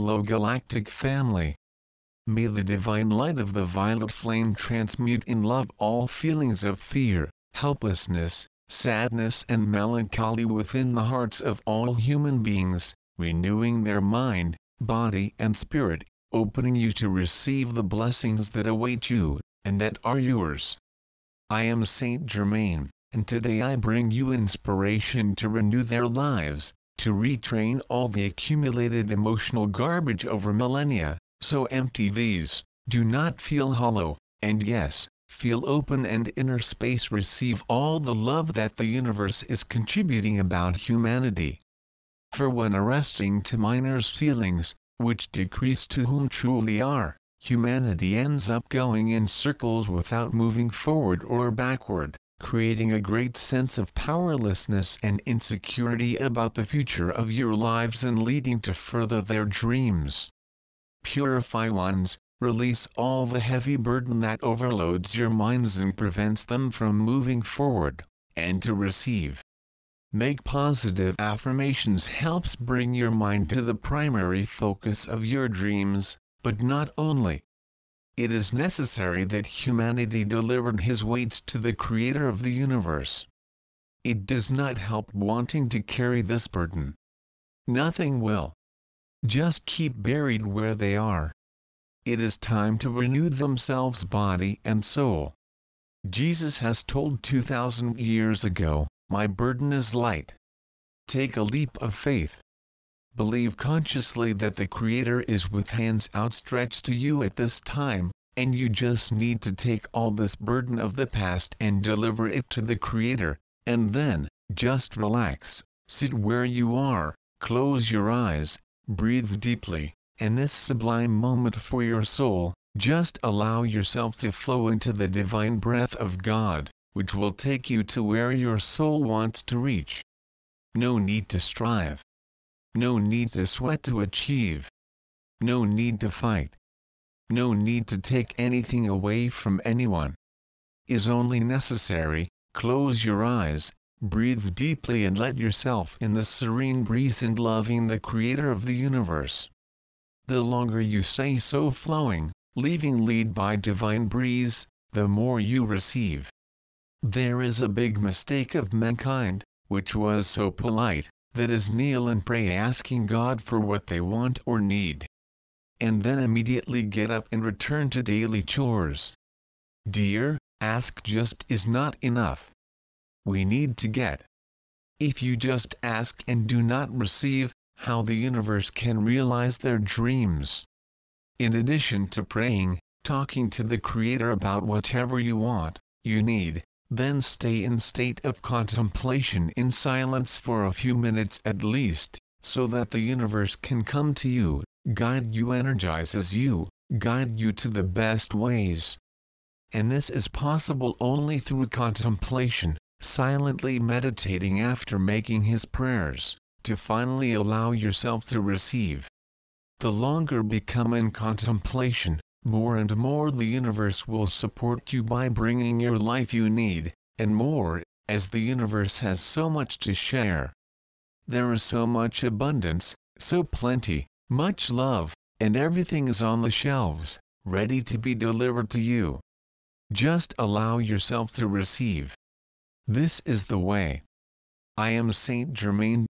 hello galactic family. May the divine light of the violet flame transmute in love all feelings of fear, helplessness, sadness and melancholy within the hearts of all human beings, renewing their mind, body and spirit, opening you to receive the blessings that await you, and that are yours. I am Saint Germain, and today I bring you inspiration to renew their lives, to retrain all the accumulated emotional garbage over millennia, so empty these, do not feel hollow, and yes, feel open and inner space. Receive all the love that the universe is contributing about humanity. For when arresting to minors' feelings, which decrease to whom truly are, humanity ends up going in circles without moving forward or backward, creating a great sense of powerlessness and insecurity about the future of your lives and leading to further their dreams. Purify ones, release all the heavy burden that overloads your minds and prevents them from moving forward, and to receive. Make positive affirmations helps bring your mind to the primary focus of your dreams, but not only. It is necessary that humanity delivered his weights to the creator of the universe. It does not help wanting to carry this burden. Nothing will. Just keep buried where they are. It is time to renew themselves body and soul. Jesus has told 2,000 years ago, my burden is light. Take a leap of faith. Believe consciously that the Creator is with hands outstretched to you at this time, and you just need to take all this burden of the past and deliver it to the Creator, and then, just relax, sit where you are, close your eyes, breathe deeply, and this sublime moment for your soul, just allow yourself to flow into the divine breath of God which will take you to where your soul wants to reach. No need to strive. No need to sweat to achieve. No need to fight. No need to take anything away from anyone. Is only necessary, close your eyes, breathe deeply and let yourself in the serene breeze and loving the creator of the universe. The longer you stay so flowing, leaving lead by divine breeze, the more you receive. There is a big mistake of mankind, which was so polite, that is kneel and pray asking God for what they want or need. And then immediately get up and return to daily chores. Dear, ask just is not enough. We need to get. If you just ask and do not receive, how the universe can realize their dreams. In addition to praying, talking to the Creator about whatever you want, you need, then stay in state of contemplation in silence for a few minutes at least, so that the universe can come to you, guide you energizes you, guide you to the best ways. And this is possible only through contemplation, silently meditating after making his prayers, to finally allow yourself to receive. The longer become in contemplation, more and more the universe will support you by bringing your life you need, and more, as the universe has so much to share. There is so much abundance, so plenty, much love, and everything is on the shelves, ready to be delivered to you. Just allow yourself to receive. This is the way. I am Saint Germain,